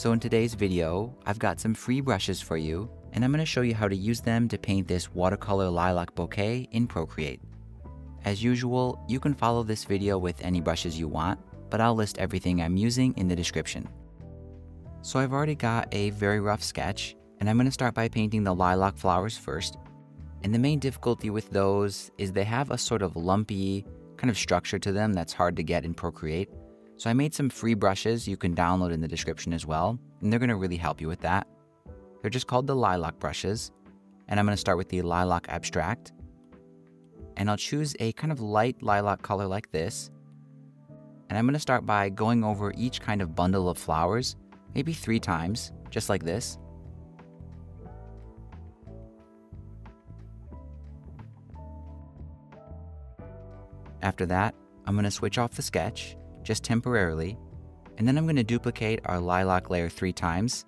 So in today's video, I've got some free brushes for you, and I'm going to show you how to use them to paint this watercolor lilac bouquet in Procreate. As usual, you can follow this video with any brushes you want, but I'll list everything I'm using in the description. So I've already got a very rough sketch, and I'm going to start by painting the lilac flowers first. And the main difficulty with those is they have a sort of lumpy kind of structure to them that's hard to get in Procreate. So I made some free brushes you can download in the description as well, and they're going to really help you with that. They're just called the lilac brushes, and I'm going to start with the lilac abstract. And I'll choose a kind of light lilac color like this. And I'm going to start by going over each kind of bundle of flowers, maybe three times, just like this. After that, I'm going to switch off the sketch, just temporarily, and then I'm going to duplicate our lilac layer three times,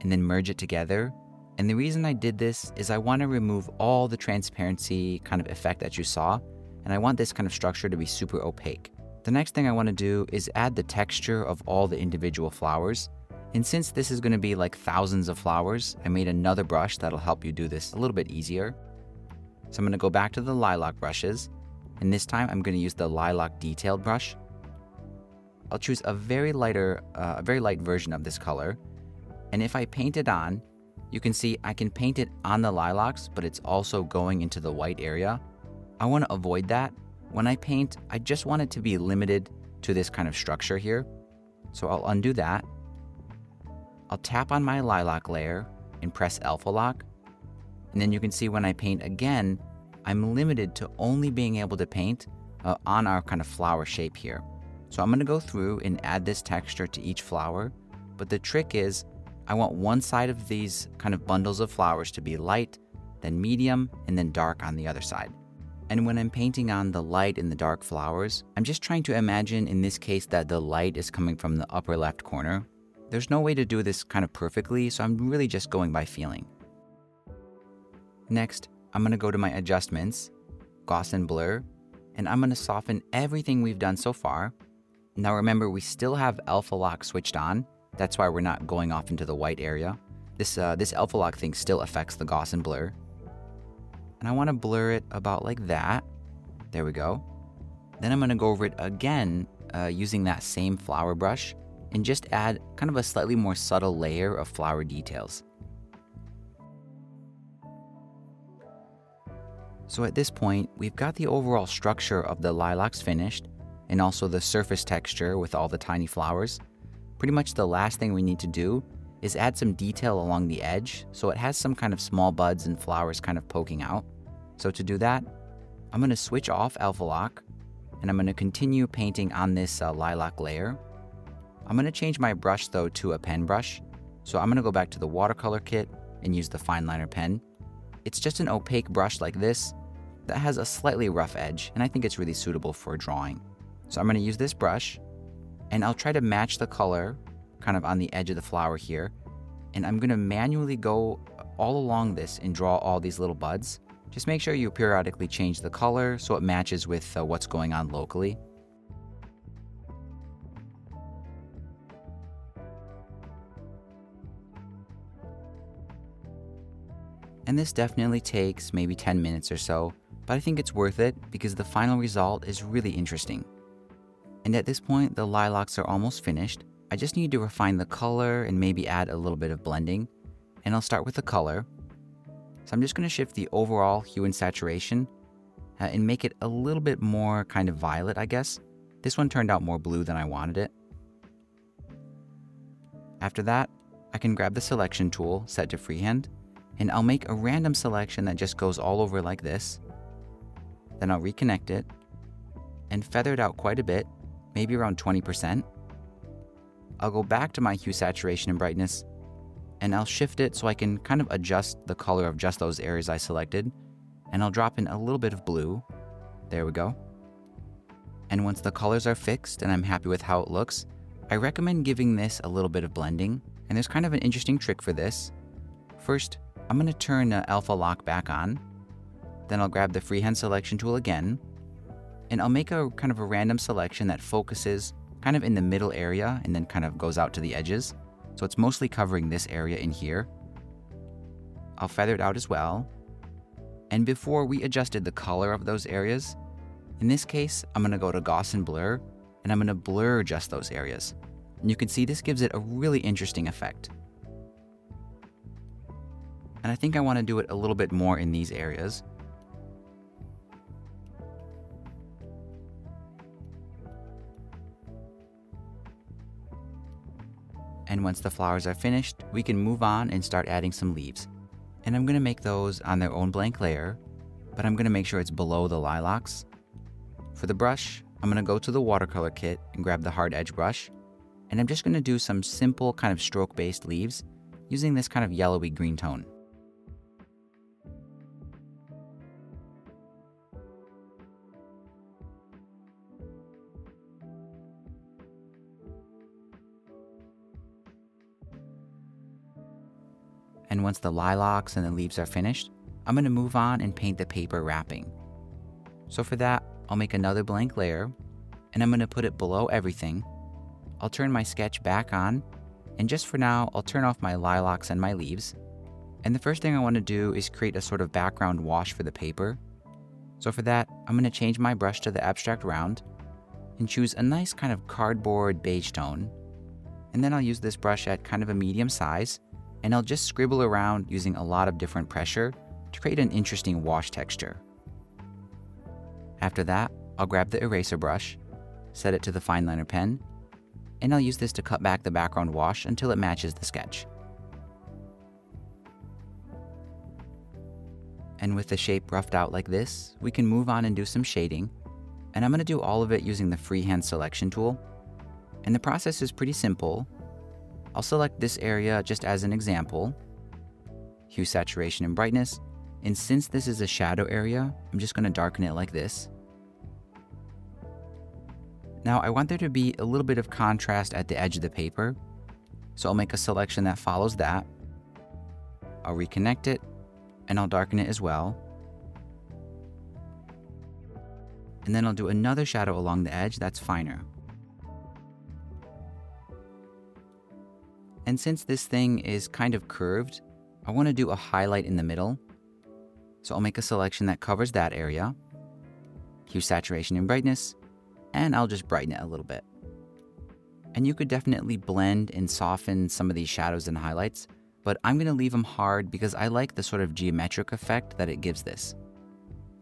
and then merge it together. And the reason I did this is I want to remove all the transparency kind of effect that you saw, and I want this kind of structure to be super opaque. The next thing I want to do is add the texture of all the individual flowers. And since this is going to be like thousands of flowers, I made another brush that'll help you do this a little bit easier. So I'm to go back to the lilac brushes, and this time I'm going to use the lilac detailed brush. I'll choose a very lighter, uh, a very light version of this color. And if I paint it on, you can see I can paint it on the lilacs, but it's also going into the white area. I want to avoid that. When I paint, I just want it to be limited to this kind of structure here. So I'll undo that. I'll tap on my lilac layer and press alpha lock. And then you can see when I paint again, I'm limited to only being able to paint uh, on our kind of flower shape here. So I'm going to go through and add this texture to each flower. But the trick is I want one side of these kind of bundles of flowers to be light, then medium, and then dark on the other side. And when I'm painting on the light and the dark flowers, I'm just trying to imagine in this case that the light is coming from the upper left corner. There's no way to do this kind of perfectly, so I'm really just going by feeling. Next, I'm going to go to my adjustments, Gaussian blur, and I'm going to soften everything we've done so far. Now remember, we still have alpha lock switched on. That's why we're not going off into the white area. This, uh, this alpha lock thing still affects the Gaussian blur. And I want to blur it about like that. There we go. Then I'm to go over it again uh, using that same flower brush and just add kind of a slightly more subtle layer of flower details. So at this point, we've got the overall structure of the lilacs finished, and also the surface texture with all the tiny flowers. Pretty much the last thing we need to do is add some detail along the edge so it has some kind of small buds and flowers kind of poking out. So to do that, I'm going to switch off Alpha Lock, and I'm going to continue painting on this uh, lilac layer. I'm going to change my brush though to a pen brush, so I'm going to go back to the watercolor kit and use the fine liner pen. It's just an opaque brush like this, that has a slightly rough edge, and I think it's really suitable for drawing. So I'm going to use this brush, and I'll try to match the color kind of on the edge of the flower here, and I'm going to manually go all along this and draw all these little buds. Just make sure you periodically change the color so it matches with uh, what's going on locally. And this definitely takes maybe 10 minutes or so, but I think it's worth it because the final result is really interesting. And at this point, the lilacs are almost finished. I just need to refine the color and maybe add a little bit of blending. And I'll start with the color. So I'm just going to shift the overall hue and saturation uh, and make it a little bit more kind of violet, I guess. This one turned out more blue than I wanted it. After that, I can grab the selection tool set to freehand, and I'll make a random selection that just goes all over like this. Then I'll reconnect it and feather it out quite a bit, maybe around 20%. I'll go back to my hue saturation and brightness and I'll shift it so I can kind of adjust the color of just those areas I selected. And I'll drop in a little bit of blue. There we go. And once the colors are fixed and I'm happy with how it looks, I recommend giving this a little bit of blending. And there's kind of an interesting trick for this. First, I'm going to turn the Alpha Lock back on then I'll grab the freehand selection tool again, and I'll make a kind of a random selection that focuses kind of in the middle area and then kind of goes out to the edges. so it's mostly covering this area in here. I'll feather it out as well. And before we adjusted the color of those areas, in this case, I'm going to go to Gaussian Blur, and I'm going to blur just those areas. And you can see this gives it a really interesting effect. And I think I want to do it a little bit more in these areas. Once the flowers are finished, we can move on and start adding some leaves. And I'm going to make those on their own blank layer, but I'm going to make sure it's below the lilacs. For the brush, I'm going to go to the watercolor kit and grab the hard edge brush, and I'm just going to do some simple kind of stroke-based leaves using this kind of yellowy green tone. And once the lilacs and the leaves are finished, I'm going to move on and paint the paper wrapping. So for that, I'll make another blank layer, and I'm going to put it below everything. I'll turn my sketch back on, and just for now, I'll turn off my lilacs and my leaves. And the first thing I want to do is create a sort of background wash for the paper. So for that, I'm going to change my brush to the abstract round, and choose a nice kind of cardboard beige tone. And then I'll use this brush at kind of a medium size, and I'll just scribble around using a lot of different pressure to create an interesting wash texture. After that, I'll grab the eraser brush, set it to the fineliner pen, and I'll use this to cut back the background wash until it matches the sketch. And with the shape roughed out like this, we can move on and do some shading, and I'm going to do all of it using the freehand selection tool. And the process is pretty simple, I'll select this area just as an example, hue, saturation, and brightness, and since this is a shadow area, I'm just going to darken it like this. Now I want there to be a little bit of contrast at the edge of the paper, so I'll make a selection that follows that. I'll reconnect it, and I'll darken it as well. And then I'll do another shadow along the edge that's finer. And since this thing is kind of curved, I want to do a highlight in the middle. So I'll make a selection that covers that area, hue, saturation, and brightness, and I'll just brighten it a little bit. And you could definitely blend and soften some of these shadows and highlights, but I'm to leave them hard because I like the sort of geometric effect that it gives this.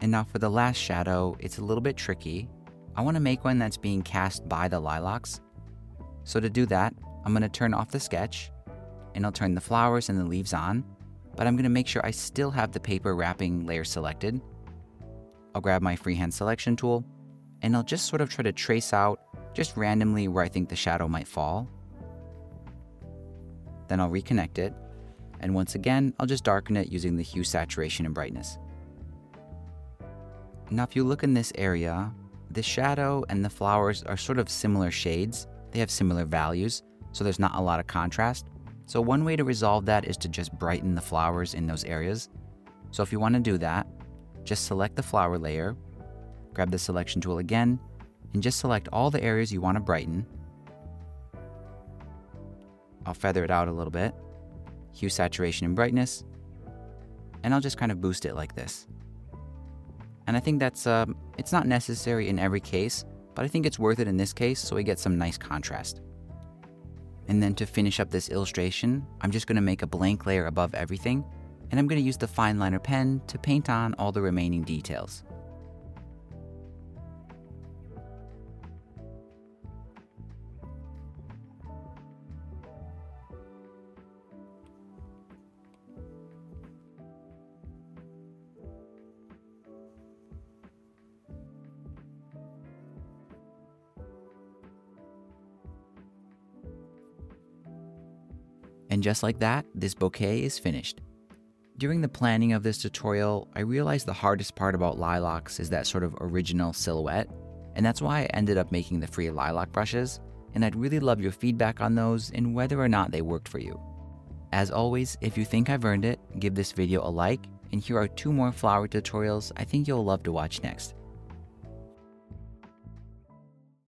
And now for the last shadow, it's a little bit tricky. I want to make one that's being cast by the lilacs. So to do that, I'm going to turn off the sketch and I'll turn the flowers and the leaves on, but I'm going to make sure I still have the paper wrapping layer selected. I'll grab my freehand selection tool and I'll just sort of try to trace out just randomly where I think the shadow might fall. Then I'll reconnect it, and once again, I'll just darken it using the hue, saturation, and brightness. Now if you look in this area, the shadow and the flowers are sort of similar shades, they have similar values, so there's not a lot of contrast. So one way to resolve that is to just brighten the flowers in those areas. So if you want to do that, just select the flower layer, grab the selection tool again, and just select all the areas you want to brighten. I'll feather it out a little bit, hue, saturation, and brightness, and I'll just kind of boost it like this. And I think that's, uh, it's not necessary in every case, but I think it's worth it in this case so we get some nice contrast. And then to finish up this illustration, I'm just going to make a blank layer above everything, and I'm going to use the fine liner pen to paint on all the remaining details. And just like that, this bouquet is finished. During the planning of this tutorial, I realized the hardest part about lilacs is that sort of original silhouette, and that's why I ended up making the free lilac brushes, and I'd really love your feedback on those and whether or not they worked for you. As always, if you think I've earned it, give this video a like, and here are two more flower tutorials I think you'll love to watch next.